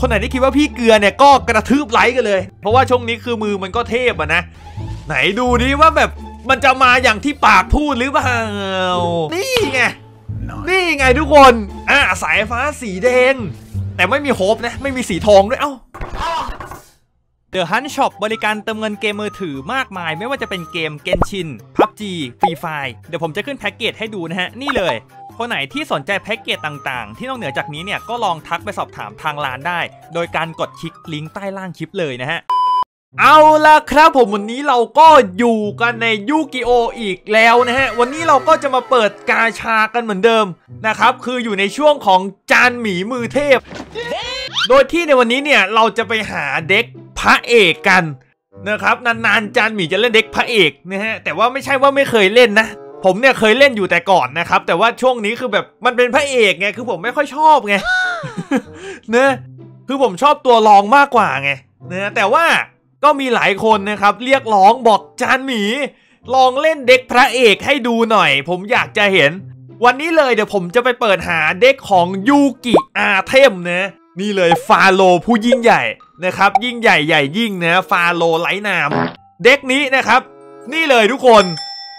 คนไหนที่คิดว่าพี่เกลือเนี่ยก็กระทืบไลค์กันเลย เพราะว่าช่วงนี้คือมือมันก็เทพอะนะ ไหนดูดิว่าแบบมันจะมาอย่างที่ปากพูดหรือเปล่า นี่ไง นี่ไงทุกคน อะสายฟ้าสีแดง แต่ไม่มีโฮปนะ ไม่มีสีทองด้วย เอ้า The Hunt Shop บริการเติมเงินเกมมือถือมากมาย ไม่ว่าจะเป็นเกม Genshin PUBG Free Fire เดี๋ยวผมจะขึ้นแพ็กเกจให้ดูนะฮะ นี่เลย คนไหนที่สนใจแพ็กเกจต่างๆ ที่นอกเหนือจากนี้เนี่ยก็ลองทักไปสอบถามทางร้านได้ โดยการกดคลิกลิงก์ใต้ล่างคลิปเลยนะฮะเอาละครับผมวันนี้เราก็อยู่กันในยูกิโออีกแล้วนะฮะ วันนี้เราก็จะมาเปิดกาชากันเหมือนเดิมนะครับ คืออยู่ในช่วงของจานหมีมือเทพ โดยที่ในวันนี้เนี่ยเราจะไปหาเด็กพระเอกกันนะครับ นานๆจานหมีจะเล่นเด็กพระเอกนะฮะ แต่ว่าไม่ใช่ว่าไม่เคยเล่นนะ ผมเนี่ยเคยเล่นอยู่แต่ก่อนนะครับ แต่ว่าช่วงนี้คือแบบมันเป็นพระเอกไงคือผมไม่ค่อยชอบไงเนะคือผมชอบตัวรองมากกว่าไงนะแต่ว่าก็มีหลายคนนะครับ เรียกร้องบอกจานหมี ลองเล่นเด็กพระเอกให้ดูหน่อย ผมอยากจะเห็น วันนี้เลยเดี๋ยวผมจะไปเปิดหาเด็กของยูกิอาเทมนะนี่เลยฟาโลผู้ยิ่งใหญ่นะครับ ยิ่งใหญ่ใหญ่ยิ่งนะฟาโลไร้นาม deck นี้นะครับ นี่เลยทุกคน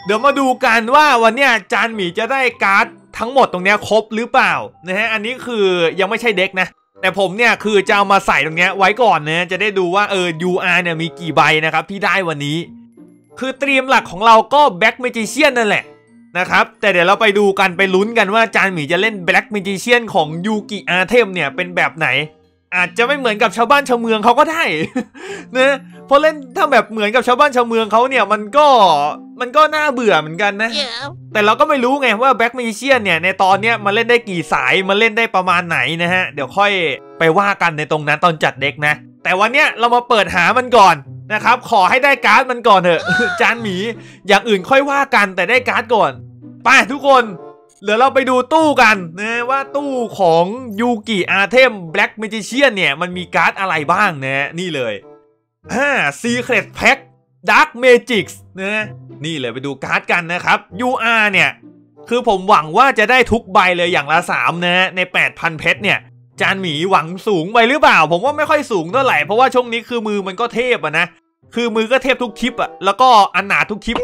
เดี๋ยวมาดูกันว่าวันเนี้ยจารย์หมีจะได้การ์ดทั้งหมดตรงเนี้ยครบหรือเปล่านะฮะอันนี้คือยังไม่ใช่ deck นะ แต่ผมเนี่ยคือจะเอามาใส่ตรงเนี้ยไว้ก่อนนะจะได้ดูว่าเออ UR เนี่ยมีกี่ใบนะครับที่ได้วันนี้ คือธีมหลักของเราก็ Black Magician นั่นแหละนะครับแต่เดี๋ยวเราไปดูกันไปลุ้นกันว่าจารย์หมีจะเล่น Black Magician ของยูกิอาเทมเนี่ยเป็นแบบไหน อาจจะไม่เหมือนกับชาวบ้านชาวเมืองเขาก็ได้นะเพราะเล่นถ้าแบบเหมือนกับชาวบ้านชาวเมืองเขาเนี่ยมันก็มันก็น่าเบื่อเหมือนกันนะ แต่เราก็ไม่รู้ไงว่าแบ็ก m ม g เชียนเนี่ยในตอนเนี้ยมันเล่นได้กี่สายมันเล่นได้ประมาณไหนนะฮะ เดี๋ยวค่อยไปว่ากันในตรงนั้นตอนจัดเด็กนะ แต่วันเนี้ยเรามาเปิดหามันก่อนนะครับ ขอให้ได้การ์ดมันก่อนเถอะจานหมีอย่างอื่นค่อยว่ากันแต่ได้การ์ดก่อนไปทุกคน เดี๋ยวเราไปดูตู้กันนะว่าตู้ของยูกิอาเทม Black Magician เนี่ยมันมีการ์ดอะไรบ้างนะนี่เลยอ่า Secret Pack Dark Magics นะนี่เลยไปดูการ์ดกันนะครับ UR เนี่ย คือผมหวังว่าจะได้ทุกใบเลยอย่างละ3นะใน 8,000 เพชรเนี่ย จารย์หมีหวังสูงไปหรือเปล่า ผมว่าไม่ค่อยสูงเท่าไหร่ เพราะว่าช่วงนี้คือมือมันก็เทพอะนะ คือมือก็เทพทุกคลิปอะแล้วก็อันหนาทุกคลิป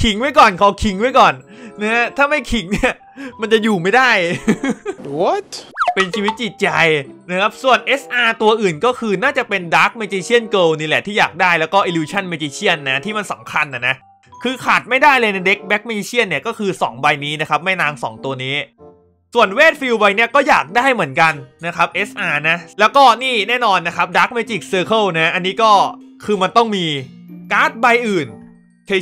ขิงไว้ก่อนขอขิงไว้ก่อนนะฮะถ้าไม่ขิงเนี่ยมันจะอยู่ไม่ได้ What? เป็นชีวิตจิตใจนะครับส่วน SR ตัวอื่นก็คือน่าจะเป็น Dark Magician Girl นี่แหละที่อยากได้แล้วก็ Illusion Magician นะ ที่มันสำคัญนะนะ คือขาดไม่ได้เลยในเด็ก Black Magician เนี่ยก็คือ 2 ใบนี้นะครับแม่นาง 2 ตัวนี้ ส่วนเวทฟิลใบเนี้ยก็อยากได้เหมือนกันนะครับ SR นะ แล้วก็นี่แน่นอนนะครับ Dark Magic Circle นะ อันนี้ก็คือมันต้องมีการ์ดใบอื่น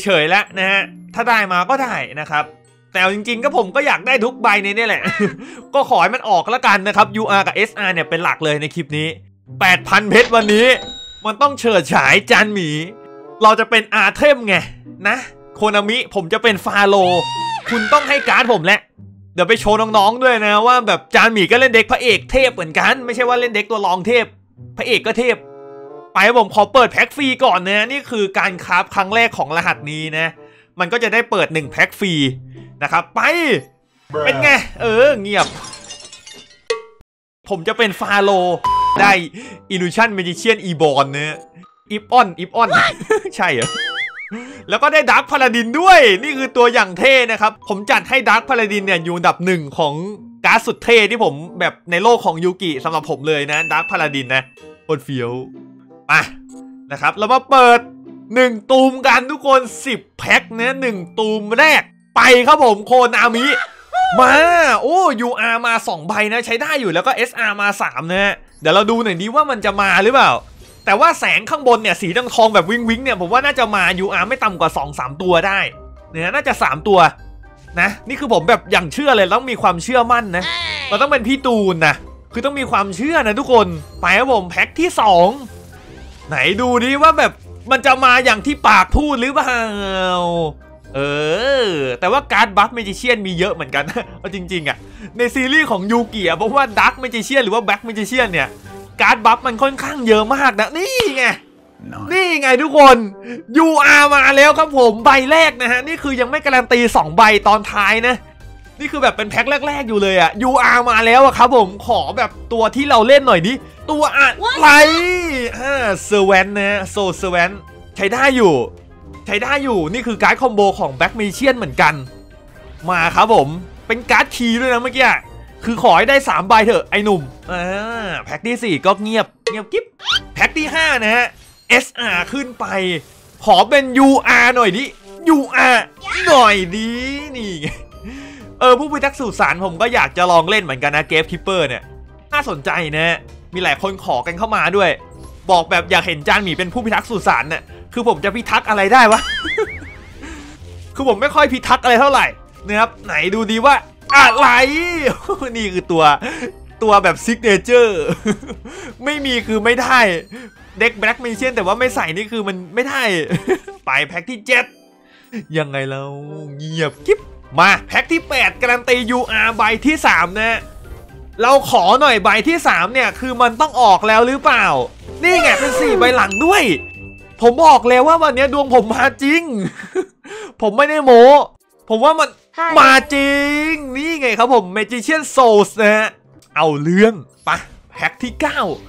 เฉยๆแล้วนะฮะถ้าได้มาก็ได้นะครับ แต่จริงๆก็ผมก็อยากได้ทุกใบในนี่แหละ ก็ขอให้มันออกแล้วกันนะครับ UR กับ SR เนี่ยเป็นหลักเลยในคลิปนี้ 8,000 เพชรวันนี้ มันต้องเฉิดฉายจานหมี เราจะเป็นอาเทมไงนะโคนามิผมจะเป็นฟาโล คุณต้องให้การ์ดผมแหละเดี๋ยวไปโชว์น้องๆด้วยนะว่าแบบจานหมีก็เล่นเด็กพระเอกเทพเหมือนกัน ไม่ใช่ว่าเล่นเด็กตัวรองเทพ พระเอกก็เทพ ไปผมขอเปิดแพ็คฟรีก่อนนะนี่คือการคราฟครั้งแรกของรหัสนี้นะ มันก็จะได้เปิด1แพ็คฟรีนะครับ ไป เป็นไง เออ เงียบ ผมจะเป็นฟาโลได้ Illusion Magician e b o r n เนะอิปออนอิปออนใช่เหรอแล้วก็ได้ดาร์คพา a ดินด้วย นี่คือตัวอย่างเท่นะครับ ผมจัดให้ดาร์คพา a ดินเนี่ยอยู่อันดับหนึ่งของการ์ดสุดเท่ที่ผมแบบในโลกของยูกิสำหรับผมเลยนะดาร์คพา a ดินนะโคตรเฟี้ยว มานะครับ เรามาเปิด 1 ตูมกันทุกคน 10 แพ็คนะหนึ่งตูมแรกไปครับผมโคนามิมา โอ้ UR มา 2 ใบนะใช้ได้อยู่แล้วก็ SR มา 3 นะฮะเดี๋ยวเราดูหน่อยดีว่ามันจะมาหรือเปล่า แต่ว่าแสงข้างบนเนี่ย สีทองทองแบบวิงวิงเนี่ย ผมว่าน่าจะมา UR ไม่ต่ำกว่า 2-3 ตัวได้เนี่ยน่าจะ 3 ตัวนะ นี่คือผมแบบอย่างเชื่อเลยต้องมีความเชื่อมั่นนะ เราต้องเป็นพี่ตูนนะ คือต้องมีความเชื่อนะทุกคน ไปครับผมแพ็คที่ 2 ไหนดูดิว่าแบบมันจะมาอย่างที่ปากพูดหรือเปล่า เออ แต่ว่าการ์ด buff Magician มีเยอะเหมือนกันเอาจริง ๆอะในซีรีส์ของยูกิอะเพราะว่า Dark Magician หรือว่า Black Magician เนี่ย การ์ด buff มันค่อนข้างเยอะมากนะนี่ไง Nice. นี่ไงทุกคน UR มาแล้วครับผมใบแรกนะฮะ นี่คือยังไม่การันตี 2 ใบตอนท้ายนะ นี่คือแบบเป็นแพ็คแรก ๆ อยู่เลยอะ UR มาแล้วอะครับผมขอแบบตัวที่เราเล่นหน่อยดิ ตัวอะไรอ่า Servant นะ Soul Servant ใช้ได้อยู่ ใช้ได้อยู่นี่คือการ์ด combo ของ Black Magician เหมือนกัน มาครับผมเป็นการ์ด key ด้วยนะเมื่อกี้คือขอให้ได้ 3 ใบเถอะไอ้หนุ่มอ่าแพ็คที่ 4 ก็เงียบเงียบกริบแพ็คที่ 5 นะฮะ SR ขึ้นไป ขอเป็น UR หน่อยดิ UR หน่อยดินี่ไงเออผู้พิทักษ์สื่อสารผมก็อยากจะลองเล่นเหมือนกันนะ Gravekeeper เนี่ย น่าสนใจนะ มีหลายคนขอกันเข้ามาด้วย บอกแบบอยากเห็นจารย์หมีเป็นผู้พิทักษ์สุสานเนี่ยคือผมจะพิทักษ์อะไรได้วะ คือผมไม่ค่อยพิทักษ์อะไรเท่าไหร่นะครับไหนดูดิว่าอะไร นี่คือตัวตัวแบบ signature ไม่มีคือไม่ได้ deck Black Magician แต่ว่าไม่ใส่นี่คือมันไม่ได้ ไปแพ็คที่7ยังไงเราเงียบกริบมาแพ็คที่ 8 การันตี UR ใบที่ 3 นะ เราขอหน่อยใบที่ 3 เนี่ย คือมันต้องออกแล้วหรือเปล่า นี่ไงเป็น 4 ใบหลังด้วย ผมบอกแล้วว่าวันนี้ดวงผมมาจริง ผมไม่ได้โม้ผมว่ามันมาจริง นี่ไงครับผม Magician Souls นะฮะ เอาเรื่องปะแพ็คที่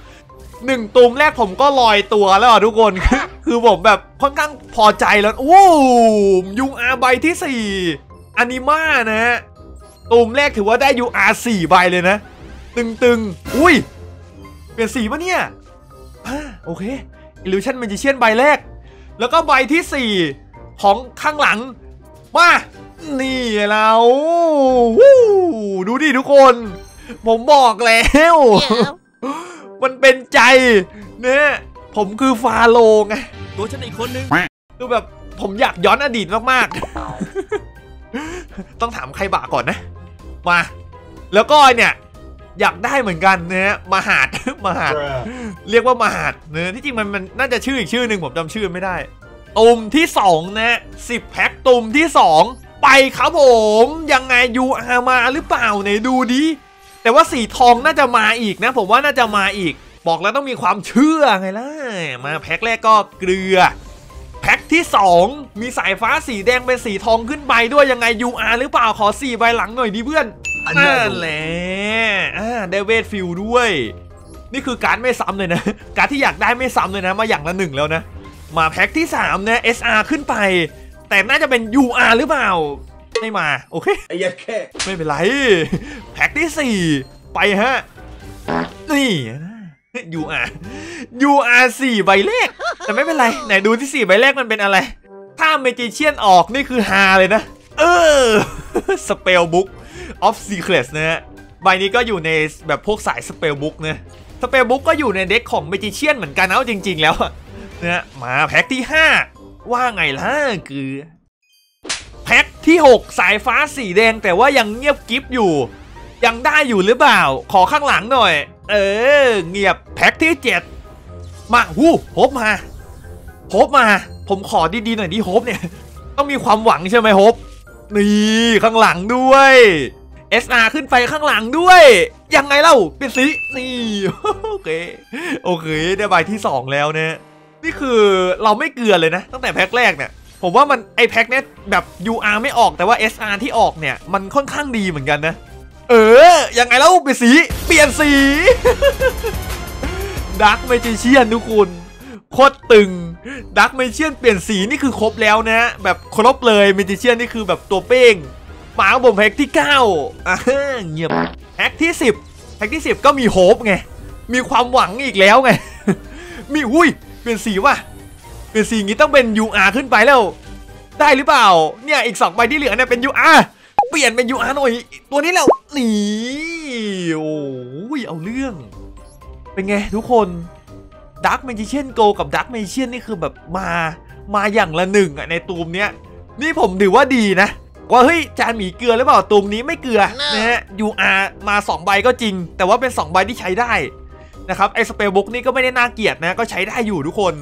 9หนึ่งตูมแรกผมก็ลอยตัวแล้วอะทุกคนคือคือผมแบบค่อนข้างพอใจแล้ว โอ้ยุงอาใบที่ 4อนิมานะฮะตูมแรกถือว่าได้ UR 4ใบเลยนะ ตึงๆอุ้ย เปลี่ยนสีปะเนี่ยอ่าโอเค Illusion Magician ใบแรก แล้วก็ใบที่ 4 ของข้างหลัง มา นี่เราวู้ดูดิทุกคน ผมบอกแล้ว มันเป็นใจเนี่ยผมคือฟาโลไง ตัวฉันอีกคนนึงคือแบบผมอยากย้อนอดีตมากๆ ต้องถามใครบะก่อนนะ มา แล้วก็เนี่ย อยากได้เหมือนกันนะฮะมาหาดมาหาดเรียกว่ามาหาดเนะที่จริงมันมันน่าจะชื่ออีกชื่อหนึ่งผมจำชื่อไม่ได้ตุ่มที่ 2 นะ10แพ็คตุ่มที่ 2 ไปครับผม ยังไง UR มาหรือเปล่าไหนดูดิแต่ว่าสีทองน่าจะมาอีกนะ ผมว่าน่าจะมาอีก บอกแล้วต้องมีความเชื่อไงล่ะ มาแพ็คแรกก็เกลือ แพ็คที่ 2 มีสายฟ้าสีแดงเป็นสีทองขึ้นไปด้วยยังไง UR หรือเปล่าขอ4ใบหลังหน่อยดิเพื่อนนั่นแหละ อ่าเดวิดฟิลด้วย นี่คือการดไม่ซ้ำเลยนะ การดที่อยากได้ไม่ซ้ำเลยนะ มาอย่างละหนึ่งแล้วนะ มาแพ็คที่3นะ SR ขึ้นไป แต่น่าจะเป็น UR หรือเปล่า ไม่มา โอเคไอ้ยัดแค่ไม่เป็นไร แพ็คที่ 4 ไปฮะ นี่ UR UR 4ใบแรก แต่ไม่เป็นไร ไหนดูที่ 4 ใบแรกมันเป็นอะไร ถ้า Magician ออกนี่คือฮาเลยนะ เออ Spell Book of Secrets นะฮะ ใบนี้ก็อยู่ในแบบพวกสาย Spell Book นะ Spell Book ก็อยู่ในเด็กของเมจิเชียนเหมือนกันเอาจริง ๆ แล้วอะนะมาแพ็คที่ 5 ว่าไงล่ะคือแพ็คที่ 6 สายฟ้าสีแดงแต่ว่ายังเงียบกิฟอยู่ ยังได้อยู่หรือเปล่า ขอข้างหลังหน่อย เออ เงียบแพ็คที่ 7 มาหูโฮปมาโฮปมา ผมขอดีๆหน่อยดิโฮปเนี่ย ต้องมีความหวังใช่ไหมโฮปนี่ข้างหลังด้วย SR ขึ้นไปข้างหลังด้วย ยังไงเล่าเป็นสีนี่โอเคโอเคได้ใบที่ 2 แล้วเนี่ยนี่คือเราไม่เกลือเลยนะ ตั้งแต่แพ็คแรกเนี่ยผมว่ามันไอแพ็คเนี้ยแบบ UR ไม่ออกแต่ว่า SR ที่ออกเนี่ย มันค่อนข้างดีเหมือนกันนะ เออ ยังไงแล้วเปลี่ยนสีเปลี่ยนสีDark Magician ทุกคนโคตรตึง Dark Magician เปลี่ยนสีนี่คือครบแล้วนะ แบบครบเลย Magician นี่คือแบบตัวเป้ง มาบมแพ็คที่ 9อ่าเงียบแพ็คที่ 10แพ็คที่ 10 ก็มี hope ไง มีความหวังอีกแล้วไง มีอุ้ยเปลี่ยนสีว่ะเปลี่ยนสีงี้ต้องเป็น UR ขึ้นไปแล้ว ได้หรือเปล่า เนี่ยอีก2ใบที่เหลือเนี่ยเป็น UR เปลี่ยนเป็น UR หน่อย ตัวนี้แล้วนี่โอ้ยเอาเรื่อง เป็นไงทุกคนดักเมจิเชียนโกกับดักเมจิเชียนนี่คือแบบมามาอย่างละหนึ่งอะในตูมเนี้ยนี่ผมถือว่าดีนะ ว่าเฮ้ยจานหมีเกลือหรือเปล่าตูมนี้ไม่เกลือนะฮะ UR มา 2 ใบก็จริง แต่ว่าเป็น 2 ใบที่ใช้ได้นะครับไอสเปลบุ๊กนี่ก็ไม่ได้น่าเกลียดนะก็ใช้ได้อยู่ทุกคน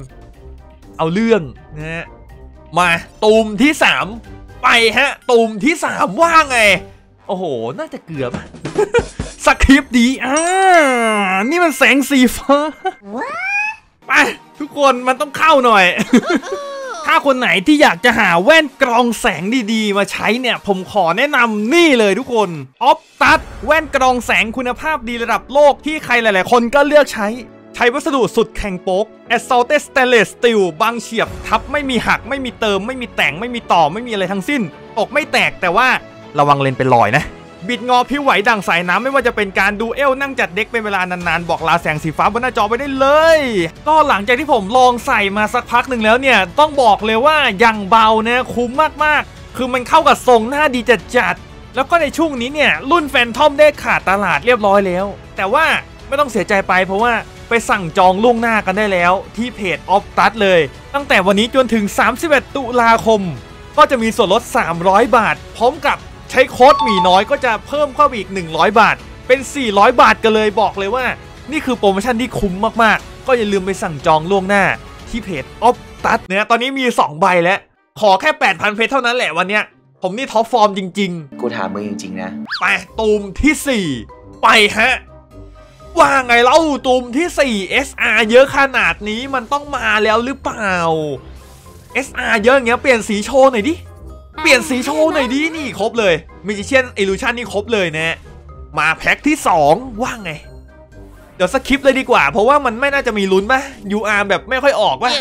เอาเรื่องนะฮะมาตูมที่ 3 ไปฮะตูมที่ 3 ว่าไง โอ้โห น่าจะเกือบสคริปต์ดีอ่านี่มันแสงสีฟ้าไปทุกคนมันต้องเข้าหน่อย ถ้าคนไหนที่อยากจะหาแว่นกรองแสงดีๆ มาใช้เนี่ย ผมขอแนะนำนี่เลยทุกคนออฟตัดแว่นกรองแสงคุณภาพดีระดับโลกที่ใครหลายๆ คนก็เลือกใช้ ใช้วัสดุสุดแข็งโป๊ก Assaulted Stainless Steel บางเฉียบทับไม่มีหักไม่มีเติม ไม่มีแต่งไม่มีต่อไม่มีอะไรทั้งสิ้น ตกไม่แตกแต่ว่าระวังเลนเป็นรอยนะ บิดงอผิวไหวดังสายน้ำไม่ว่าจะเป็นการดูเอลนั่งจัดเด็กเป็นเวลานานๆ บอกลาแสงสีฟ้าบนหน้าจอไปได้เลย ก็หลังจากที่ผมลองใส่มาสักพักหนึ่งแล้วเนี่ย ต้องบอกเลยว่ายังเบานะคุ้มมากๆ คือมันเข้ากับทรงหน้าดีจัดๆแล้วก็ในช่วงนี้เนี่ยรุ่นแฟนทอมได้ขาดตลาดเรียบร้อยแล้ว แต่ว่าไม่ต้องเสียใจไปเพราะว่าไปสั่งจองล่วงหน้ากันได้แล้วที่เพจออฟตัสเลย ตั้งแต่วันนี้จนถึง 31 ตุลาคม ก็จะมีส่วนลด 300 บาท พร้อมกับ ใช้โค้ดหมีน้อยก็จะเพิ่มเข้าไปอีก 100 บาท เป็น 400 บาทกันเลยบอกเลยว่า นี่คือโปรโมชั่นที่คุ้มมากๆ ก็อย่าลืมไปสั่งจองล่วงหน้า ที่เพจออฟตัสเนี่ยตอนนี้มี 2 ใบแล้ว ขอแค่ 8,000 เพชรเท่านั้นแหละวันเนี้ยผมนี่ top form จริง ๆ กูถามมึงจริง ๆ นะ ไปตูมที่ 4 ไปฮะ ว่าไงเล่าตูมที่ 4 SR เยอะขนาดนี้มันต้องมาแล้วหรือเปล่า SR เยอะอย่างเงี้ยเปลี่ยนสีโชว์หน่อยดิ เปลี่ยนสีโชว์หน่อยดินี่ครบเลย Magician Illusion นี่ครบเลยนะ มาแพ็คที่ 2 ว่าไง เดี๋ยว skip เลยดีกว่า เพราะว่ามันไม่น่าจะมีลุ้นป่ะ UR แบบไม่ค่อยออกป่ะ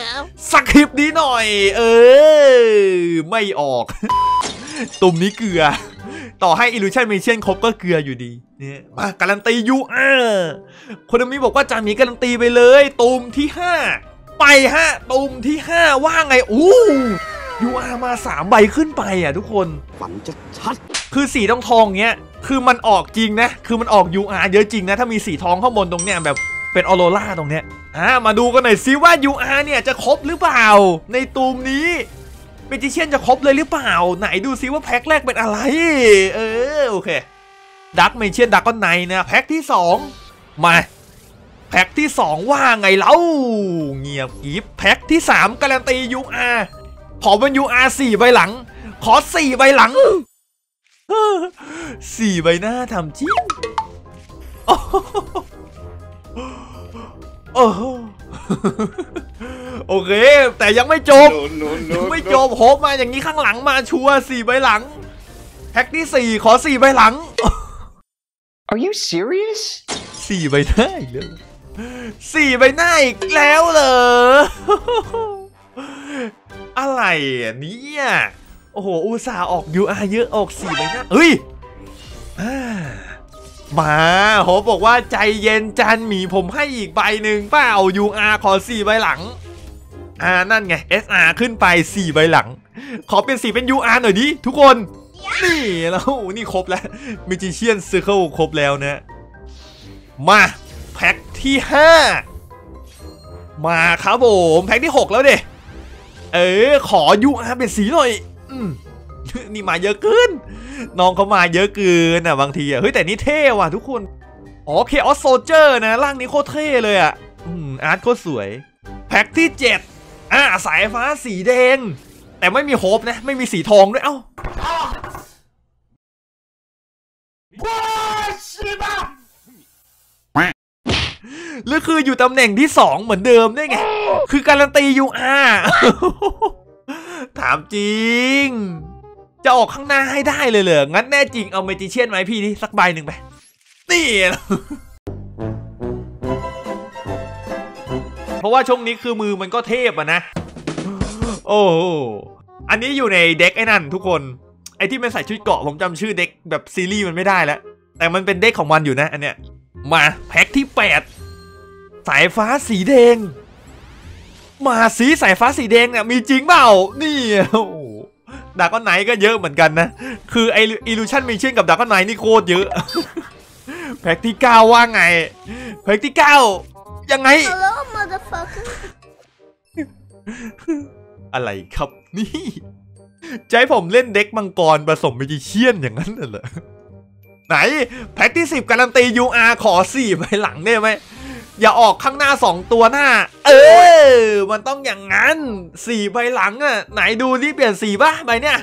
skip นี้หน่อย เออ ไม่ออก ตุ่มนี้เกลือ ต่อให้ Illusion Mission ครบก็เกลืออยู่ดีเนี่ยมาการันตี UR คนมีบอกว่าจามีการันตีไปเลยตุ่มที่ 5 ไปฮะตุ่มที่ 5 ว่าไงอู้ UR มา 3 ใบขึ้นไปอะทุกคนฝันจะชัด คือสีทองทองๆเงี้ย คือมันออกจริงนะ คือมันออก UR เยอะจริงนะ ถ้ามีสีทองข้างบนตรงเนี้ยแบบเป็นออโรราตรงเนี้ยอ่ามาดูกันหน่อยซิว่า UR เนี่ยจะครบหรือเปล่า ในตูมนี้ Magician จะครบเลยหรือเปล่า ไหนดูซิว่าแพ็คแรกเป็นอะไร เออโอเค Dark Magician Dragon Knight นะแพ็คที่ 2 มาแพ็คที่ 2 ว่าไงเล่าเงียบกริบแพ็คที่ 3 การันตี UR ขอเป็น UR 4ใบหลัง ขอ4ใบหลังสี่ใบหน้าทำจริงโอ้โหโอ้โหโอเค แต่ยังไม่จบยังไม่จบโฮปมาอย่างนี้ข้างหลังมาชัวร์สี่ใบหลังแพ็คที่สี่ขอสี่ใบหลัง Are you serious สี่ใบหน้าอีกแล้วสี่ใบหน้าอีกแล้วเหรอ อะไรอะเนี่ยโอ้โหอุตส่าห์ออก UR เยอะออกสี่ใบหน้าเฮ้ยมาโหบอกว่าใจเย็นจันหมีผมให้อีกใบหนึ่งเปล่า UR ขอสี่ใบหลังอ่านั่นไง SR ขึ้นไป4ใบหลัง ขอเป็นสีเป็น UR หน่อยดิทุกคน นี่แล้วนี่ครบแล้วมิจิเชียนซ r ร์เคิลครบแล้วนะมา แพ็คที่ 5 มาครับผม แพ็คที่ 6 แล้วเด้ เออขอ UR เป็นสีหน่อย อืมนี่มาเยอะเกิน น้องเขามาเยอะเกินอะบางทีอะเฮ้ยแต่นี่เท่ว่ะทุกคนอ๋อ Chaos Soldier นะร่างนี้โคตรเท่เลยอะอืม art โคตรสวย แพ็คที่ 7 อ่าสายฟ้าสีแดง แต่ไม่มี hope นะ ไม่มีสีทองด้วยเอ้า หรือคืออยู่ตำแหน่งที่2เหมือนเดิมได้ไง คือการันตี UR ถามจริง จะออกข้างหน้าให้ได้เลยเหรอ งั้นแน่จริงเอาเมจิเชียนไหมพี่นี่สักใบหนึ่งไป นี่เพราะว่าช่วงนี้คือมือมันก็เทพอะนะ โอ้อันนี้อยู่ในเด็กไอ้นั่นทุกคน ไอ้ที่มันใส่ชุดเกาะผมจำชื่อเด็กแบบซีรีส์มันไม่ได้แล้ว แต่มันเป็นเด็กของมันอยู่นะ อันเนี้ย มาแพ็คที่ 8 สายฟ้าสีแดง มาสีสายฟ้าสีแดงเนี่ยมีจริงเปล่า นี่โอ้โห Dragon Knight ก็เยอะเหมือนกันนะ คือไอ Illusion มีเช่นกับ Dragon Knight นี่โคตรเยอะ แพ็คที่9ว่าไง แพ็คที่9ยังไง Hello, motherfucker. อะไรครับนี่จะให้ผมเล่น deck มังกรผสม Magician อย่างนั้นน่ะเหรอไหน แพ็คที่10การันตี UR ขอ4ใบหลังได้ไหม อย่าออกข้างหน้า 2 ตัวหน้า เออ มันต้องอย่างนั้น4ใบหลังอะ ไหนดูที่เปลี่ยนสีป่ะใบเนี่ย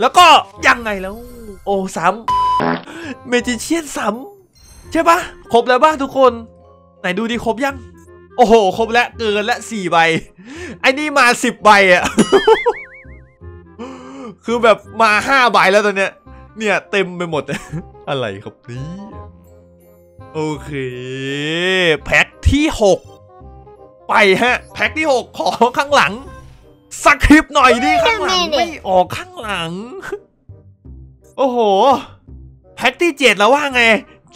แล้วก็ยังไงแล้ว โอ้ซ้ำเมจิเชียนซ้ำใช่ปะครบแล้วป่ะทุกคน ไหนดูดิครบยังโโอ้โห ครบแล้วเกินละสี่ใบไอ้นี่มาสิบใบอะคือแบบมาห้าใบแล้วตอนเนี้ย เนี่ยเต็มไปหมดอะไรครับนี่ โอเค แพ็คที่หกไปฮะ แพ็คที่หกขอข้างหลังสคริปต์หน่อยดิข้างหลังไม่ออกข้างหลัง โอ้โห แพ็คที่เจ็ดแล้วว่าไง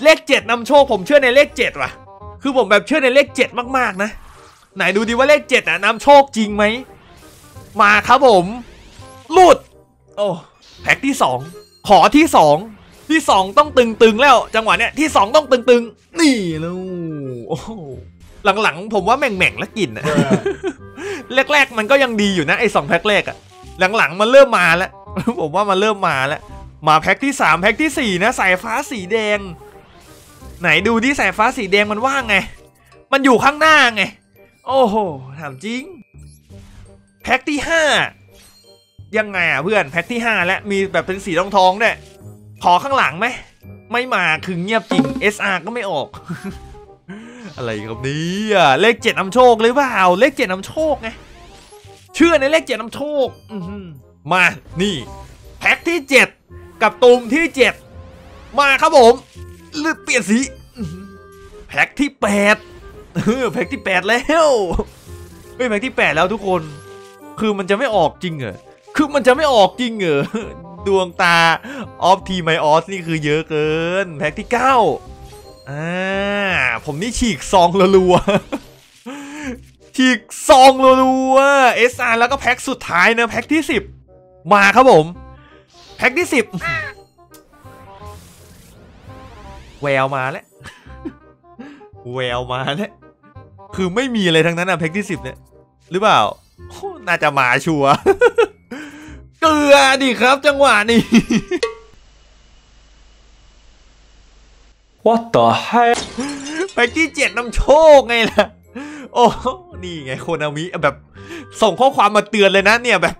เลขเจ็ดนำโชคผมเชื่อในเลขเจ็ดว่ะ คือผมแบบเชื่อในเลขเจ็ดมากๆนะ ไหนดูดิว่าเลขเจ็ดอะนำโชคจริงไหม มาครับผม หลุด โอ้ แพ็คที่สองขอที่สอง ที่สองต้องตึงๆแล้ว จังหวะเนี้ยที่สองต้องตึงๆ นี่แล้วโอ้โหหลังๆ ผมว่าแม่งๆแล้วกลินอะแรกๆ มันก็ยังดีอยู่นะไอ้สองแพ็คแรกอะหลังๆ มันเริ่มมาแล้ว ผมว่ามันเริ่มมาแล้ว มาแพ็คที่3แพ็คที่4นะสายฟ้าสีแดง ไหนดูที่สายฟ้าสีแดงมันว่างไง มันอยู่ข้างหน้าไง โอ้โหถามจริง แพ็คที่5ยังไงอะเพื่อนแพ็คที่5และมีแบบเป็นสีทองทองๆด้วย ขอข้างหลังไหม ไม่มาคือเงียบจริง SR ก็ไม่ออก อะไรครับเนี่ยเลขเจ็ดนำโชคหรือเปล่า เลขเจ็ดนำโชคไง เชื่อในเลขเจ็ดนำโชคมา นี่ แพ็คที่เจ็ดกับตุ่มที่เจ็ดมาครับผมเลือดเปลี่ยนสีแพ็คที่แปดแพ็คที่แปดแล้วเฮ้ยแพ็คที่แปดแล้วทุกคน คือมันจะไม่ออกจริงเหรอคือมันจะไม่ออกจริงเหรอ ดวงตาออฟทีไมออสนี่คือเยอะเกิน แพ็คที่เก้าอ่าผมนี่ฉีกซองรัวๆฉีกซองรัวๆ SR แล้วก็แพ็คสุดท้ายนะแพ็คที่10มาครับผม แพ็คที่10แววมาแล้วแววมาแล้วคือไม่มีอะไรทั้งนั้นอะแพ็คที่10เนี่ย หรือเปล่า น่าจะมาชัวร์ เกลือดิครับจังหวะนี้ What the heck ไปที่เจ็ดนำโชคไงล่ะ โอ้นี่ไงโคนามิแบบ ส่งข้อความมาเตือนเลยนะเนี่ยแบบ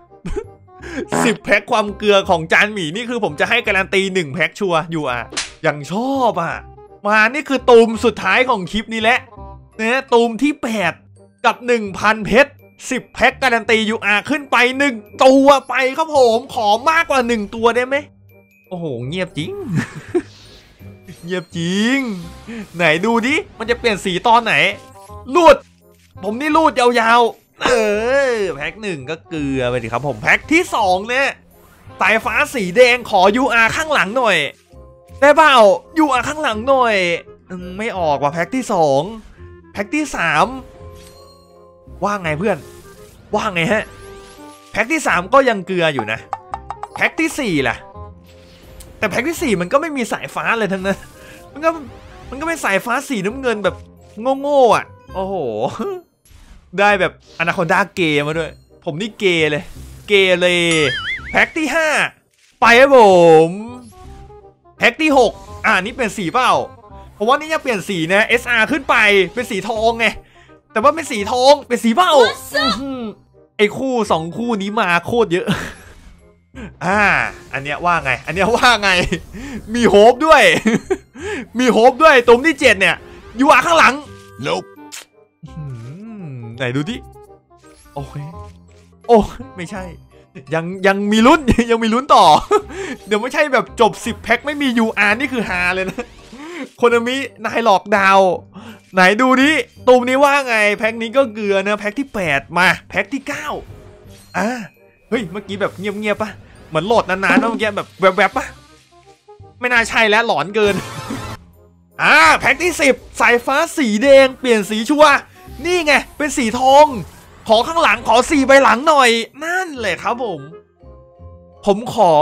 สิบแพ็คความเกลือของจานหมี่นี่คือผมจะให้การันตีหนึ่งแพ็คชัวร์อยู่อะยังชอบอะ มานี่คือตูมสุดท้ายของคลิปนี้แหละนะตูมที่ 8 กับ 1,000 เพชร 10 แพ็คการันตี UR ขึ้นไป 1 ตัวไปครับผม ขอมากกว่า 1 ตัวได้ไหม โอ้โห เงียบจริง เงียบจริง ไหนดูดิ มันจะเปลี่ยนสีตอนไหนรูด ผมนี่รูดยาวๆ เออ แพ็คหนึ่งก็เกลือไปดิครับผม แพ็คที่สองเนี่ยสายฟ้าสีแดงขอ UR ข้างหลังหน่อย ได้เปล่า UR ข้างหลังหน่อย ไม่ออกว่ะแพ็คที่สองแพ็คที่สามว่าไงเพื่อน ว่าไงฮะ แพ็คที่สามก็ยังเกลืออยู่นะ แพ็คที่สี่ล่ะ แต่แพ็คที่สี่มันก็ไม่มีสายฟ้าเลยทั้งนั้น มันก็มันก็เป็นสายฟ้าสีน้ำเงินแบบโง่ๆอะ โอ้โห ได้แบบอนาคอนดาเกย์มาด้วย ผมนี่เกย์เลย เกย์เลย แพ็คที่ห้าไปครับผม แพ็คที่หกอ่านี่เป็นสีเปล่าเพราะว่านี่จะเปลี่ยนสีนะ SR ขึ้นไปเป็นสีทองไง แต่ว่าเป็นสีทองเป็นสีเปล่าอื้อหือ ไอ้คู่สองคู่นี้มาโคตรเยอะ อ่า อันเนี้ยว่าไง อันเนี้ยว่าไง มีโฮปด้วย มีโฮปด้วยตุ่มที่เจ็ดเนี่ย อยู่อะข้างหลัง Nope อืมไหนดูดิ โอเค โอ้ ไม่ใช่ ยังยังมีลุ้นยังมีลุ้นต่อ เดี๋ยวไม่ใช่แบบจบ 10 แพ็คไม่มี UR นี่คือฮาเลยนะโคนามินายหลอกดาวน์ ไหนดูดิตูมนี้ว่าไงแพ็คนี้ก็เกลือนะแพ็คที่ 8 มาแพ็คที่ 9อ่าเฮ้ยเมื่อกี้แบบเงียบๆปะเหมือนโหลดนานๆเมื่อกี้แบบแวบๆปะไม่น่าใช่แล้วหลอนเกินอ่าแพ็คที่ 10 สายฟ้าสีแดงเปลี่ยนสีชัวร์นี่ไงเป็นสีทอง ขอข้างหลังขอสี่ใบหลังหน่อย นั่นเลยครับผม ผมขอ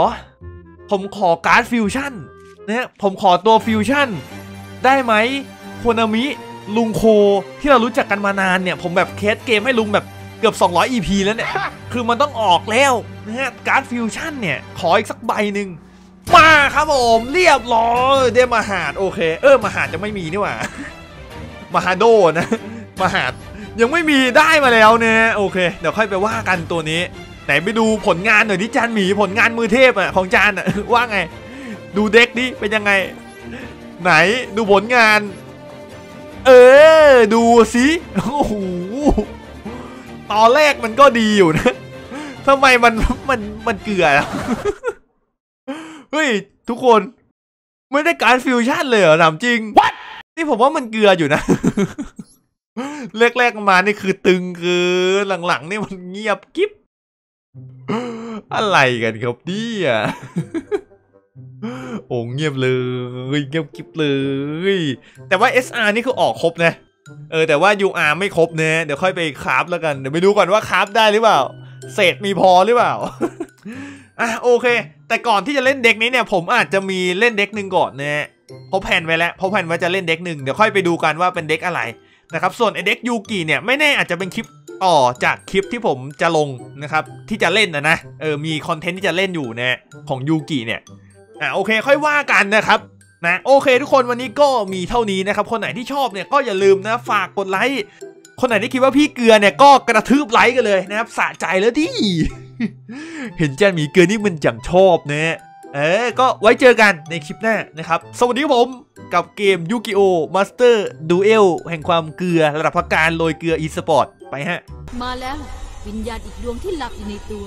ผมขอการ์ดฟิวชั่นนะผมขอตัวฟิวชั่นได้ไหมโคนามิ ลุงโคที่เรารู้จักกันมานานเนี่ย ผมแบบ cast เกมให้ลุงแบบเกือบ 200 EP แล้วเนี่ย คือมันต้องออกแล้วนะฮะการ์ดฟิวชั่นเนี่ย ขออีกสักใบหนึ่งมาครับผมเรียบร้อยเดี๋ยวมาหาดโอเค เออมาหาดจะไม่มีนี่หว่ามาฮาโดนะมาหาดยังไม่มีได้มาแล้วเนี่ยโอเค เดี๋ยวค่อยไปว่ากันตัวนี้ไหนไปดูผลงานหน่อยดิจารย์หมีผลงานมือเทพอะของจารย์อะว่าไง ดูเด็กดิเป็นยังไง ไหนดูผลงาน เออ ดูสิโอ้โหตอนแรกมันก็ดีอยู่นะทำไมมันมันมันเกลืออะเฮ้ย ทุกคน ไม่ได้การฟิวชั่นเลยเหรอถามจริง What? นี่ผมว่ามันเกลืออยู่นะแรกๆมานี่คือตึงคือหลังๆ นี่มันเงียบกิ๊บอะไรกันครับเนี่ย โอ้เงียบเลยเงียบกิบเลย แต่ว่า SR นี่คือออกครบนะเออแต่ว่า UR ไม่ครบนะเดี๋ยวค่อยไปคราฟแล้วกันเดี๋ยวไปดูก่อนว่าคราฟได้หรือเปล่าเศษมีพอหรือเปล่าอะโอเค แต่ก่อนที่จะเล่นเด็กนี้เนี่ยผมอาจจะมีเล่นเด็กหนึ่งก่อนนะฮะเพราะแผนไว้แล้วเพราะแผนไว้จะเล่นเด็กหนึ่งเดี๋ยวค่อยไปดูกันว่าเป็นเด็กอะไรนะครับส่วนไอเด็กยูกิเนี่ยไม่แน่อาจจะเป็นคลิปต่อจากคลิปที่ผมจะลงนะครับที่จะเล่นนะนะเออมีคอนเทนต์ที่จะเล่นอยู่นะของยูกิเนี่ย อะโอเคค่อยว่ากันนะครับนะโอเค ทุกคนวันนี้ก็มีเท่านี้นะครับ คนไหนที่ชอบเนี่ยก็อย่าลืมนะฝากกดไลค์คนไหนที่คิดว่าพี่เกลือเนี่ยก็กระทืบไลค์กันเลยนะครับสะใจแล้วดิเห็นแจนหมีเกลือนี่มันจังชอบเนะเออก็ไว้เจอกันในคลิปหน้านะครับ สวัสดีครับผมกับเกมยูกิโอMaster Duel แห่งความเกลือระดับพักการโรยเกลืออีสปอร์ตไปฮะ มาแล้ว วิญญาณอีกดวงที่หลับอยู่ในตัว